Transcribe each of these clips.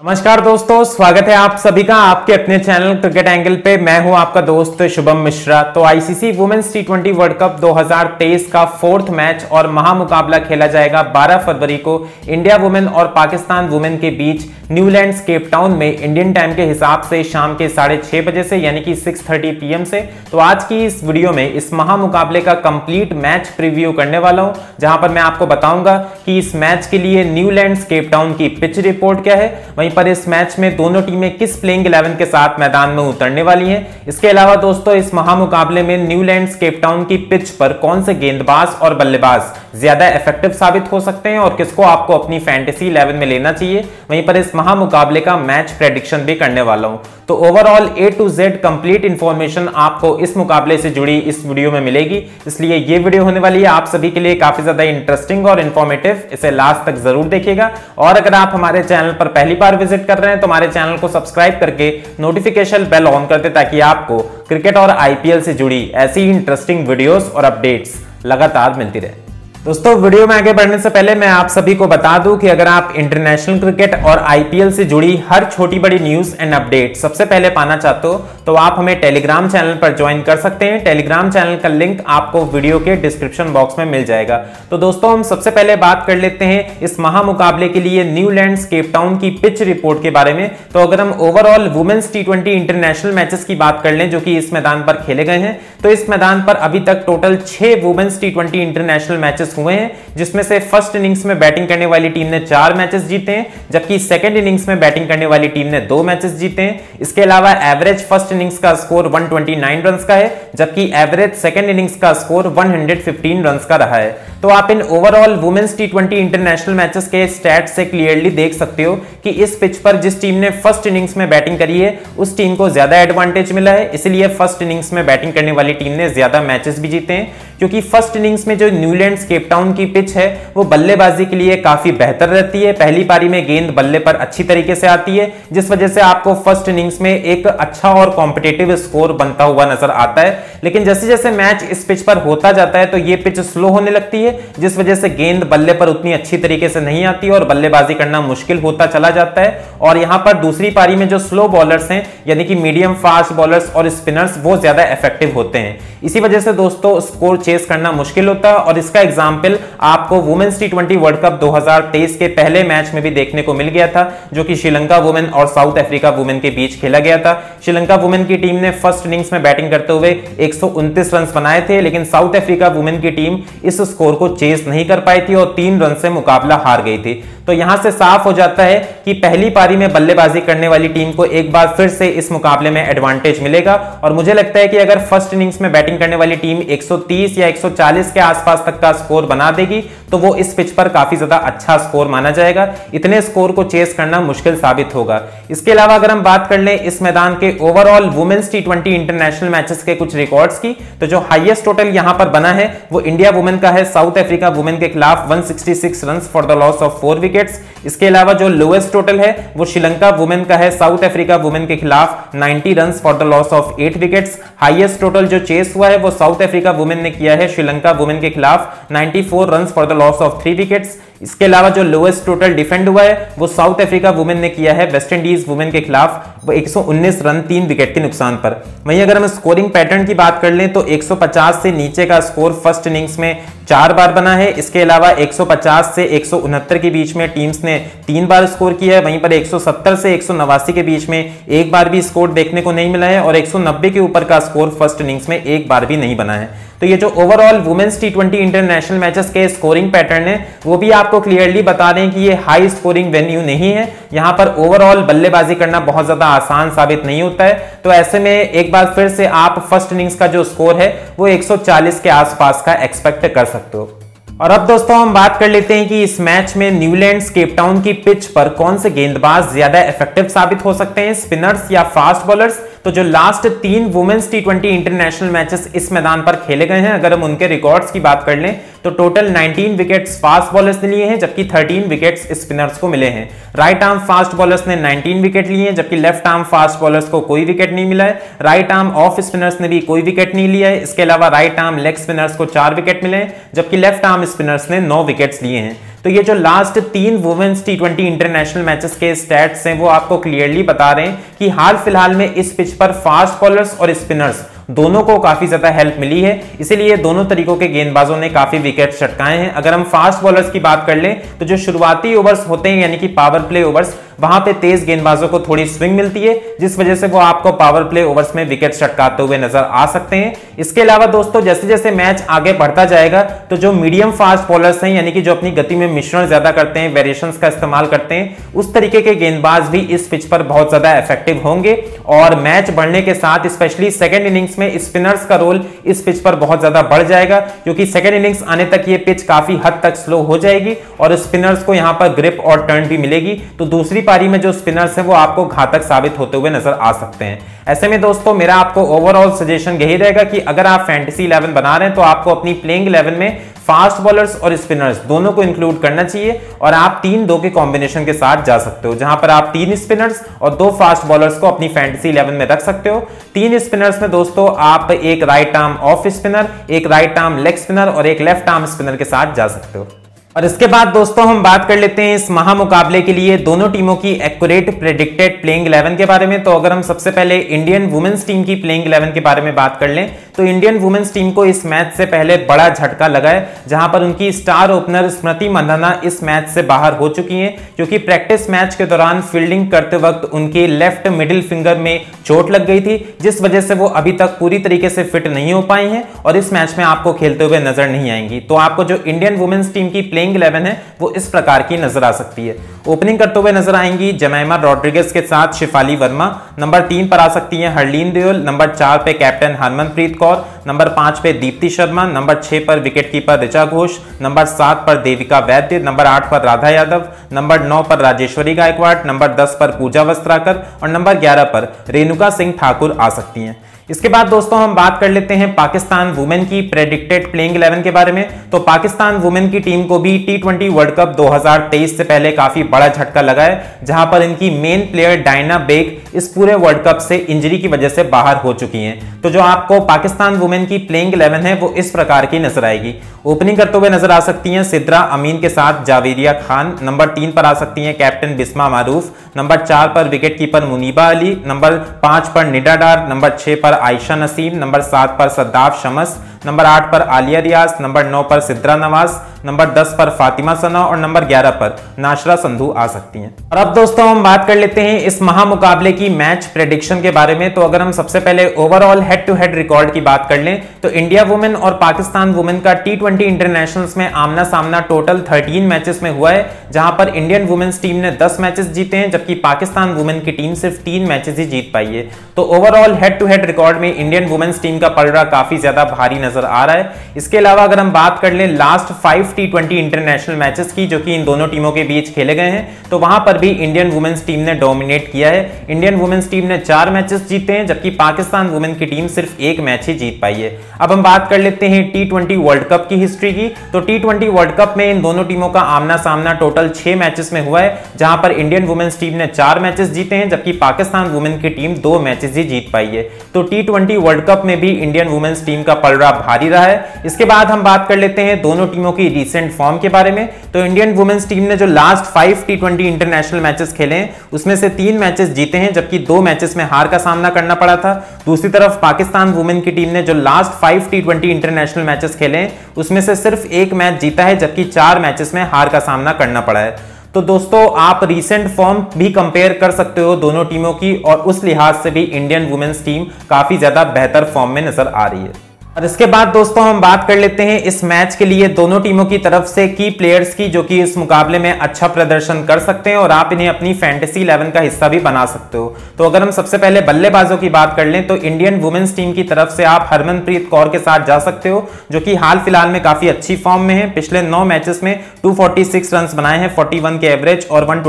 नमस्कार दोस्तों, स्वागत है आप सभी का आपके अपने चैनल क्रिकेट एंगल पे। मैं हूँ आपका दोस्त शुभम मिश्रा। तो ICC women's T twenty World Cup 2023 का फोर्थ मैच और महामुकाबला खेला जाएगा 12 फरवरी को। इंडिया वुमेन और पाकिस्तान वुमेन के बीच न्यूलैंड केपटाउन में इंडियन टाइम के हिसाब से शाम के साढ़े बजे से, यानी कि 6:30 पीएम से। तो आज की इस वीडियो में इस महामुकाबले का कंप्लीट मैच प्रीव्यू करने वाला हूँ, जहाँ पर मैं आपको बताऊँगा कि इस मैच के लिए न्यूलैंड केपटाउन की पिच रिपोर्ट क्या है। वहीं पर इस मैच में दोनों टीमें किस प्लेइंग इलेवन के साथ मैदान में उतरने वाली हैं? इसके अलावा दोस्तों, इस महामुकाबले में न्यूलैंड केपटाउन की पिच पर कौन से गेंदबाज और बल्लेबाज ज़्यादा इफ़ेक्टिव साबित हो सकते हैं और किसको आपको अपनी फैंटेसी इलेवन में लेना चाहिए? वहीं पर इस महामुकाबले का मैच प्रेडिक्शन भी करने वाला हूँ। तो overall A to Z complete information आपको इस मुकाबले से जुड़ी इस वीडियो में मिलेगी। इसलिए ये वीडियो होने वाली है। आप सभी के लिए काफ़ी ज़्यादा इंटरेस्टिंग और इन्फॉर्मेटिव इसे लास्ट तक ज़रूर देखिएगा। और अगर आप हमारे चैनल पर पहली बार विज़िट कर रहे हैं तो हमारे चैनल को सब्सक्राइब करके नोटिफिकेशन बेल ऑन कर दे ताकि आपको क्रिकेट और आईपीएल से जुड़ी ऐसी इंटरेस्टिंग वीडियोस और अपडेट्स लगातार मिलती रहे। दोस्तों, वीडियो में आगे बढ़ने से पहले मैं आप सभी को बता दूँ कि अगर आप इंटरनेशनल क्रिकेट और आईपीएल से जुड़ी हर छोटी बड़ी न्यूज़ एंड अपडेट सबसे पहले पाना चाहते हो तो आप हमें टेलीग्राम चैनल पर ज्वाइन कर सकते हैं। टेलीग्राम चैनल का लिंक आपको वीडियो के डिस्क्रिप्शन बॉक्स में मिल जाएगा। तो दोस्तों, हम सबसे पहले बात कर लेते हैं इस महामुकाबले के लिए न्यूलैंड केपटाउन की पिच रिपोर्ट के बारे में। तो अगर हम overall women's T international matches की बात कर लें, जो कि इस मैदान पर खेले गए हैं तो इस मैदान पर अभी तक टोटल छह वुमेन्स टी इंटरनेशनल मैचेस हुए हैं, जिसमें से फ़र्स्ट इनिंग्स में बैटिंग करने वाली टीम ने चार मैचेस जीते हैं, जबकि सेकंड इनिंग्स में बैटिंग करने वाली टीम ने दो मैचेस जीते हैं। इसके अलावा एवरेज फ़र्स्ट इनिंग्स का स्कोर 129 रन्स का है, जबकि एवरेज सेकंड इनिंग्स का स्कोर 115 रन्स का रहा है। तो आप इन overall women's T international matches के स्टैट से क्लियरली देख सकते हो कि इस पिच पर जिस टीम ने फ़र्स्ट इनिंग्स में बैटिंग करी है, उस टीम को ज़्यादा एडवांटेज मिला है, इसलिए फ़र्स्ट इनिंग्स में बैटिंग करने वाली टीम ने ज़्यादा मैचेस भी जीते हैं। क्योंकि फ़र्स्ट इनिंग्स में जो न्यूलैंड केपटाउन की पिच है, वो बल्लेबाजी के लिए काफ़ी बेहतर रहती है। पहली पारी में गेंद बल्ले पर अच्छी तरीके से आती है, जिस वजह से आपको फ़र्स्ट इनिंग्स में एक अच्छा और कॉम्पिटेटिव स्कोर बनता हुआ नज़र आता है। लेकिन जैसे जैसे मैच इस पिच पर होता जाता है तो ये पिच स्लो होने लगती है, जिस वजह से गेंद बल्ले पर उतनी अच्छी तरीके से नहीं आती और बल्लेबाजी करना मुश्किल होता चला जाता है। और यहाँ पर दूसरी पारी में जो स्लो बॉलर्स हैं, यानी कि मीडियम फास्ट बॉलर्स और स्पिनर्स वो ज़्यादा इफ़ेक्टिव होते हैं। इसी वजह से दोस्तों स्कोर चेस करना मुश्किल होता और इसका एग्ज़ाम्पल आपको women's T twenty World Cup 2023 के पहले मैच में भी देखने को मिल गया था, जो कि श्रीलंका वुमेन और साउथ अफ्रीका वुमेन के बीच खेला गया था। श्रीलंका वुमेन की टीम ने फ़र्स्ट इनिंग्स में बैटिंग करते हुए एक रन बनाए थे, लेकिन साउथ अफ्रीका वुमेन की टीम इस स्कोर को चेस नहीं कर पाई थी और तीन रन से मुकाबला हार गई थी। तो यहाँ से साफ़ हो जाता है कि पहली पारी में बल्लेबाजी करने वाली टीम को एक बार फिर से इस मुकाबले में एडवांटेज मिलेगा। और मुझे लगता है कि अगर फ़र्स्ट इनिंग्स में बैटिंग करने वाली टीम 130 या 140 के आसपास तक का स्कोर बना देगी तो वो इस पिच पर काफ़ी ज़्यादा अच्छा स्कोर माना जाएगा। इतने स्कोर को चेस करना मुश्किल साबित होगा। इसके अलावा अगर हम बात कर लें इस मैदान के overall women's T international matches के कुछ रिकॉर्ड्स की तो जो हाईएस्ट टोटल यहाँ पर बना है, वो इंडिया वुमेन का है साउथ अफ्रीका वुमेन के खिलाफ 166 run for the loss of four wickets इसके अलावा जो लोएस्ट टोटल है, वो श्रीलंका वुमेन का है साउथ अफ्रीका वुमेन के खिलाफ 90 run for the loss of eight wickets highest total जो चेस हुआ है, वो साउथ अफ्रीका वुमेन ने किया है श्रीलंका वुमेन के खिलाफ 94 run for the loss of three wickets इसके अलावा जो लोएस्ट टोटल डिफेंड हुआ है, वो साउथ अफ्रीका वुमेन ने किया है वेस्ट इंडीज वुमेन के खिलाफ वो 119 रन तीन विकेट के नुकसान पर। वहीं अगर हम स्कोरिंग पैटर्न की बात कर लें तो 150 से नीचे का स्कोर फ़र्स्ट इनिंग्स में चार बार बना है। इसके अलावा 150 से एक के बीच में टीम्स ने तीन बार स्कोर किया है। वहीं पर 170 से एक के बीच में एक बार भी स्कोर देखने को नहीं मिला है और 190 के ऊपर का स्कोर फ़र्स्ट इनिंग्स में एक बार भी नहीं बना है। तो ये जो overall women's T twenty international matches के स्कोरिंग पैटर्न है, वो भी आपको क्लियरली बता दें कि ये हाई स्कोरिंग वेन्यू नहीं है। यहाँ पर ओवरऑल बल्लेबाजी करना बहुत ज़्यादा आसान साबित नहीं होता है। तो ऐसे में एक बार फिर से आप फ़र्स्ट इनिंग्स का जो स्कोर है, वो 140 के आसपास का एक्सपेक्ट कर सकते हो। और अब दोस्तों हम बात कर लेते हैं कि इस मैच में न्यूलैंड केपटाउन की पिच पर कौन से गेंदबाज ज़्यादा इफ़ेक्टिव साबित हो सकते हैं स्पिनर्स या फास्ट बॉलर्स तो जो लास्ट तीन women's T twenty international matches इस मैदान पर खेले गए हैं, अगर हम उनके रिकॉर्ड्स की बात कर लें तो टोटल 19 विकेट्स फास्ट बॉलर्स ने लिए हैं, जबकि 13 विकेट्स स्पिनर्स को मिले हैं। राइट आर्म फास्ट बॉलर्स ने 19 विकेट लिए हैं, जबकि लेफ़्ट आर्म फास्ट बॉलर्स को कोई विकेट नहीं मिला है। राइट आर्म ऑफ़ स्पिनर्स ने भी कोई विकेट नहीं लिया है। इसके अलावा राइट आर्म लेग स्पिनर्स को चार विकेट मिले हैं, जबकि लेफ़्ट आर्म स्पिनर्स ने नौ विकेट्स लिए हैं। तो ये जो लास्ट तीन women's T twenty international matches के स्टैट्स हैं, वो आपको क्लियरली बता रहे हैं कि हाल फ़िलहाल में इस पिच पर फास्ट बॉलर्स और स्पिनर्स दोनों को काफ़ी ज़्यादा हेल्प मिली है। इसीलिए दोनों तरीकों के गेंदबाजों ने काफ़ी विकेट चटकाए हैं। अगर हम फास्ट बॉलर्स की बात कर लें तो जो शुरुआती ओवर्स होते हैं, यानी कि पावर प्ले ओवर्स वहाँ पे तेज गेंदबाजों को थोड़ी स्विंग मिलती है, जिस वजह से वो आपको पावर प्ले ओवर्स में विकेट चटकाते हुए नज़र आ सकते हैं। इसके अलावा दोस्तों, जैसे जैसे मैच आगे बढ़ता जाएगा तो जो मीडियम फास्ट बॉलर्स हैं, यानी कि जो अपनी गति में मिश्रण ज़्यादा करते हैं वेरिएशन का इस्तेमाल करते हैं, उस तरीके के गेंदबाज भी इस पिच पर बहुत ज़्यादा इफ़ेक्टिव होंगे। और मैच बढ़ने के साथ स्पेशली सेकेंड इनिंग्स में स्पिनर्स का रोल इस पिच पर बहुत ज़्यादा बढ़ जाएगा, क्योंकि सेकेंड इनिंग्स आने तक ये पिच काफ़ी हद तक स्लो हो जाएगी, और स्पिनर्स को यहाँ पर ग्रिप और टर्न भी मिलेगी। तो दूसरी पारी में जो स्पिनर्स हैं, वो आपको घातक साबित होते हुए नज़र आ सकते हैं। ऐसे में दोस्तों, मेरा आपको ओवरऑल सजेशन यही रहेगा कि अगर आप फैंटेसी 11 बना रहे हैं तो आपको अपनी प्लेइंग 11 में फास्ट बॉलर्स और स्पिनर्स दोनों को इंक्लूड करना चाहिए और आप तीन दो के कॉम्बिनेशन के साथ जा सकते हो, जहाँ पर आप तीन स्पिनर्स और दो फास्ट बॉलर्स को अपनी फैंटेसी 11 में रख सकते हो। तीन स्पिनर्स में दोस्तों, आप एक राइट आर्म ऑफ़ स्पिनर एक राइट आर्म लेग स्पिनर और एक लेफ़्ट आर्म स्पिनर के साथ जा सकते हो। और इसके बाद दोस्तों हम बात कर लेते हैं इस महामुकाबले के लिए दोनों टीमों की एक्यूरेट प्रेडिक्टेड प्लेइंग 11 के बारे में। तो अगर हम सबसे पहले इंडियन वुमेन्स टीम की प्लेइंग 11 के बारे में बात कर लें तो इंडियन वुमेन्स टीम को इस मैच से पहले बड़ा झटका लगा है, जहाँ पर उनकी स्टार ओपनर स्मृति मंदाना इस मैच से बाहर हो चुकी हैं, क्योंकि प्रैक्टिस मैच के दौरान फील्डिंग करते वक्त उनके लेफ़्ट मिडिल फिंगर में चोट लग गई थी, जिस वजह से वो अभी तक पूरी तरीके से फिट नहीं हो पाई हैं और इस मैच में आपको खेलते हुए नज़र नहीं आएँगी। तो आपको जो इंडियन वुमेन्स टीम की प्लेइंग इलेवन है, वो इस प्रकार की नज़र आ सकती है। ओपनिंग करते हुए नज़र आएँगी जमैमा रॉड्रिगस के साथ शिफाली वर्मा नंबर तीन पर आ सकती हैं हरलीन देओल, नंबर चार पे कैप्टन हरमनप्रीत कौर, नंबर पाँच पे दीप्ति शर्मा, नंबर छः पर wicket keeper Richa Ghosh, number सात पर देविका वैद्य, नंबर आठ पर राधा यादव, नंबर नौ पर राजेश्वरी गायकवाड़, नंबर दस पर पूजा वस्त्राकर और नंबर ग्यारह पर रेणुका सिंह ठाकुर आ सकती हैं। इसके बाद दोस्तों हम बात कर लेते हैं पाकिस्तान वुमेन की प्रेडिक्टेड प्लेइंग 11 के बारे में। तो पाकिस्तान वुमेन की टीम को भी टी ट्वेंटी वर्ल्ड कप 2023 से पहले काफ़ी बड़ा झटका लगा है, जहाँ पर इनकी मेन प्लेयर डायना बेग इस पूरे वर्ल्ड कप से इंजरी की वजह से बाहर हो चुकी हैं। तो जो आपको पाकिस्तान वुमेन की प्लेइंग 11 है, वो इस प्रकार की नज़र आएगी। ओपनिंग करते हुए नज़र आ सकती हैं सिद्रा, अमीन के साथ जावेरिया खान। नंबर तीन पर आ सकती हैं कैप्टन बिस्मा मारूफ। नंबर चार पर wicket keeper Muneeba Ali. Number पाँच पर निडा डार नंबर छह पर आयशा नसीम, नंबर सात पर सद्दाफ शमस, नंबर आठ पर आलिया रियाज, नंबर नौ पर सिद्रा नवाज़ नंबर 10 पर फातिमा सना और नंबर 11 पर नाशरा संधू आ सकती हैं। और अब दोस्तों हम बात कर लेते हैं इस महामुकाबले की मैच प्रेडिक्शन के बारे में। तो अगर हम सबसे पहले overall head to head record की बात कर लें तो इंडिया वुमेन और पाकिस्तान वुमेन का टी ट्वेंटी इंटरनेशनल में आमना सामना टोटल थर्टीन मैचेस में हुआ है, जहाँ पर इंडियन वुमेन्स टीम ने दस मैचेस जीते हैं, जबकि पाकिस्तान वुमेन की टीम सिर्फ़ तीन मैचेस ही जीत पाई है। तो overall head to head record में इंडियन वुमेन्स टीम का पलड़ा काफ़ी ज़्यादा भारी नज़र आ रहा है। इसके अलावा अगर हम बात कर लें last five T twenty international matches की, जो कि इन दोनों टीमों के बीच खेले गए हैं। तो वहाँ पर भी इंडियन वुमेन्स टीम ने डोमिनेट किया है। इंडियन वुमेन्स टीम ने चार मैचेस जीते हैं, जबकि पाकिस्तान वुमेन की टीम सिर्फ़ एक मैच ही जीत पाई है। अब हम बात कर लेते हैं टी ट्वेंटी वर्ल्ड कप की हिस्ट्री की। तो टी ट्वेंटी वर्ल्ड कप में इन दोनों टीमों का आमना सामना टोटल छह मैचेस में हुआ है, जहाँ पर इंडियन वुमेन्स टीम ने चार मैचेस जीते हैं, जबकि पाकिस्तान वुमेन की टीम दो मैचेस ही जीत पाई है। तो टी ट्वेंटी वर्ल्ड कप में भी इंडियन वुमेन्स टीम का पलड़ा भारी रहा है। इसके बाद हम बात कर लेते हैं दोनों टीमों की रिसेंट फॉर्म के बारे में तो इंडियन वुमेन्स टीम ने जो last five T twenty international matches खेले हैं, उसमें से तीन मैचेस जीते हैं, जबकि दो मैचेस में हार का सामना करना पड़ा था। दूसरी तरफ़ पाकिस्तान वुमेन की टीम ने जो last five T twenty international matches खेले हैं, उसमें से सिर्फ़ एक मैच जीता है, जबकि चार मैचेस में हार का सामना करना पड़ा है। तो दोस्तों, आप रीसेंट फॉर्म भी कंपेयर कर सकते हो दोनों टीमों की, और उस लिहाज से भी इंडियन वुमेन्स टीम काफ़ी ज़्यादा बेहतर फॉर्म में नज़र आ रही है। और इसके बाद दोस्तों हम बात कर लेते हैं इस मैच के लिए दोनों टीमों की तरफ़ से की प्लेयर्स की, जो कि इस मुकाबले में अच्छा प्रदर्शन कर सकते हैं और आप इन्हें अपनी फैंटेसी इलेवन का हिस्सा भी बना सकते हो। तो अगर हम सबसे पहले बल्लेबाजों की बात कर लें तो इंडियन वुमेन्स टीम की तरफ़ से आप हरमनप्रीत कौर के साथ जा सकते हो, जो कि हाल फ़िलहाल में काफ़ी अच्छी फॉर्म में है। पिछले नौ मैचेस में टू रन बनाए हैं फोर्टी के एवरेज और वन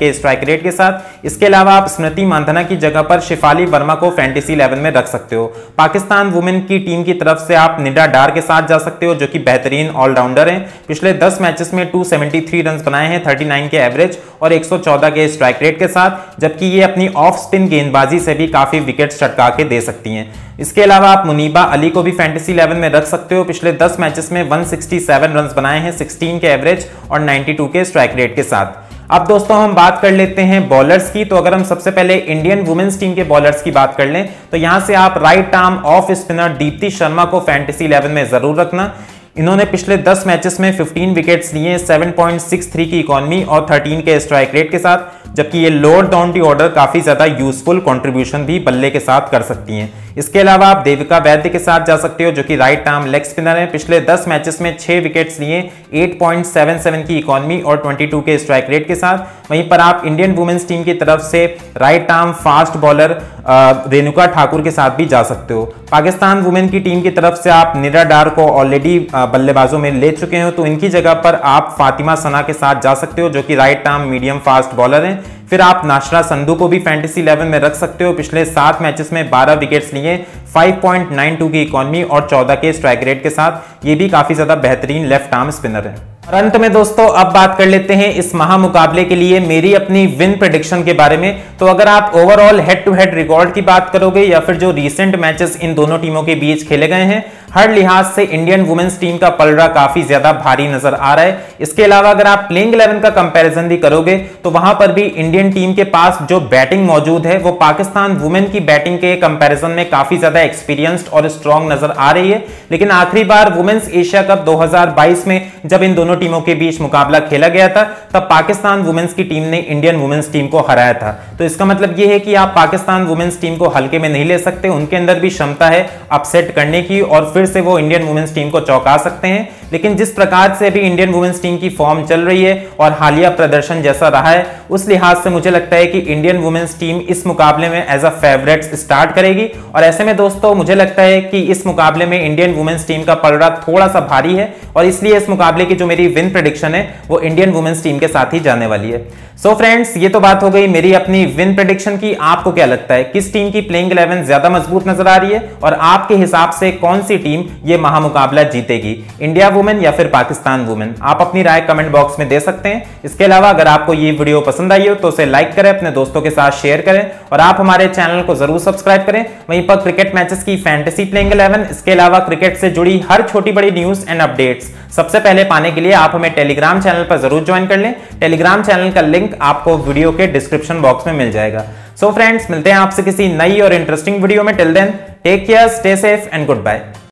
के स्ट्राइक रेट के साथ। इसके अलावा आप स्मृति मांधना की जगह पर शिफाली वर्मा को फैंटेसी इलेवन में रख सकते हो। पाकिस्तान वुमेन की टीम की तरफ़ से आप निडा डार के साथ जा सकते हो, जो कि बेहतरीन ऑलराउंडर हैं। पिछले 10 मैचेस में 273 रन बनाए हैं 39 के एवरेज और 114 के स्ट्राइक रेट के साथ, जबकि ये अपनी ऑफ़ स्पिन गेंदबाजी से भी काफ़ी विकेट चटका के दे सकती हैं। इसके अलावा आप मुनीबा अली को भी फैंटेसी लेवल में रख सकते हो। पिछले 10 मैचेस में 167 रन बनाए हैं 16 के एवरेज और 92 के स्ट्राइक रेट के साथ। अब दोस्तों हम बात कर लेते हैं बॉलर्स की। तो अगर हम सबसे पहले इंडियन वुमेन्स टीम के बॉलर्स की बात कर लें तो यहाँ से आप right arm off spinner Deepti Sharma को फैंटेसी इलेवन में ज़रूर रखना। इन्होंने पिछले 10 मैचेस में 15 विकेट्स लिए 7.63 की इकोनॉमी और 13 के स्ट्राइक रेट के साथ, जबकि ये लोअर डाउन डी ऑर्डर काफ़ी ज़्यादा यूजफुल कंट्रीब्यूशन भी बल्ले के साथ कर सकती हैं। इसके अलावा आप देविका वैद्य के साथ जा सकते हो, जो कि राइट आर्म लेग स्पिनर है। पिछले 10 मैचेस में 6 विकेट्स लिए 8.77 की इकोनॉमी और 22 के स्ट्राइक रेट के साथ। वहीं पर आप इंडियन वुमेन्स टीम की तरफ़ से right arm fast bowler Renuka Thakur के साथ भी जा सकते हो। पाकिस्तान वुमेन की टीम की तरफ़ से आप निरा डार को ऑलरेडी बल्लेबाजों में ले चुके हो तो इनकी जगह पर आप फातिमा सना के साथ जा सकते हो, जो कि right arm medium fast bowler हैं। फिर आप नाशरा संधू को भी फैंटेसी इलेवन में रख सकते हो। पिछले सात मैचेस में 12 विकेट्स लिए 5.92 की इकोनॉमी और 14 के स्ट्राइक रेट के साथ, ये भी काफ़ी ज़्यादा बेहतरीन लेफ़्ट आर्म स्पिनर है। और अंत में दोस्तों, अब बात कर लेते हैं इस महामुकाबले के लिए मेरी अपनी विन प्रिडिक्शन के बारे में। तो अगर आप overall head to head record की बात करोगे या फिर जो रीसेंट मैचेस इन दोनों टीमों के बीच खेले गए हैं, हर लिहाज से इंडियन वुमेन्स टीम का पलड़ा काफ़ी ज़्यादा भारी नज़र आ रहा है। इसके अलावा अगर आप प्लेइंग इलेवन का कंपैरिजन भी करोगे तो वहाँ पर भी इंडियन टीम के पास जो बैटिंग मौजूद है, वो पाकिस्तान वुमेन की बैटिंग के कंपैरिजन में काफ़ी ज़्यादा एक्सपीरियंस्ड और स्ट्रॉन्ग नज़र आ रही है। लेकिन आखिरी बार वुमेन्स एशिया कप 2022 में जब इन दोनों टीमों के बीच मुकाबला खेला गया था, तब पाकिस्तान वुमेन्स की टीम ने इंडियन वुमेन्स टीम को हराया था। तो इसका मतलब यह है कि आप पाकिस्तान वुमेन्स टीम को हल्के में नहीं ले सकते, उनके अंदर भी क्षमता है अपसेट करने की और फिर से वो इंडियन वुमेन्स टीम को चौंका सकते हैं। लेकिन जिस प्रकार से भी इंडियन वुमेन्स टीम की फॉर्म चल रही है और हालिया प्रदर्शन जैसा रहा है, उस लिहाज से मुझे लगता है कि इंडियन वुमेन्स टीम इस मुकाबले में एज अ फेवरेट स्टार्ट करेगी। और ऐसे में दोस्तों, मुझे लगता है कि इस मुकाबले में इंडियन वुमेन्स टीम का पलड़ा थोड़ा सा भारी है और इसलिए इस मुकाबले की जो मेरी विन प्रडिक्शन है, वो इंडियन वुमेन्स टीम के साथ ही जाने वाली है। सो so फ्रेंड्स ये तो बात हो गई मेरी अपनी विन प्रिडिक्शन की। आपको क्या लगता है, किस टीम की प्लेइंग इलेवन ज़्यादा मज़बूत नज़र आ रही है और आपके हिसाब से कौन सी टीम ये महामुकाबला जीतेगी? इंडिया वुमेन या फिर पाकिस्तान वुमेन आप अपनी राय कमेंट बॉक्स में दे सकते हैं। इसके अलावा अगर आपको ये वीडियो पसंद आई हो तो उसे लाइक करें, अपने दोस्तों के साथ शेयर करें और आप हमारे चैनल को ज़रूर सब्सक्राइब करें। वहीं पर क्रिकेट मैचेस की फैंटेसी प्लेइंग इलेवन इसके अलावा क्रिकेट से जुड़ी हर छोटी बड़ी न्यूज़ एंड अपडेट्स सबसे पहले पाने के लिए आप हमें टेलीग्राम चैनल पर ज़रूर ज्वाइन कर लें। टेलीग्राम चैनल का लिंक आपको वीडियो के डिस्क्रिप्शन बॉक्स में मिल जाएगा। सो so फ्रेंड्स मिलते हैं आपसे किसी नई और इंटरेस्टिंग वीडियो में। Till then take care stay safe and good bye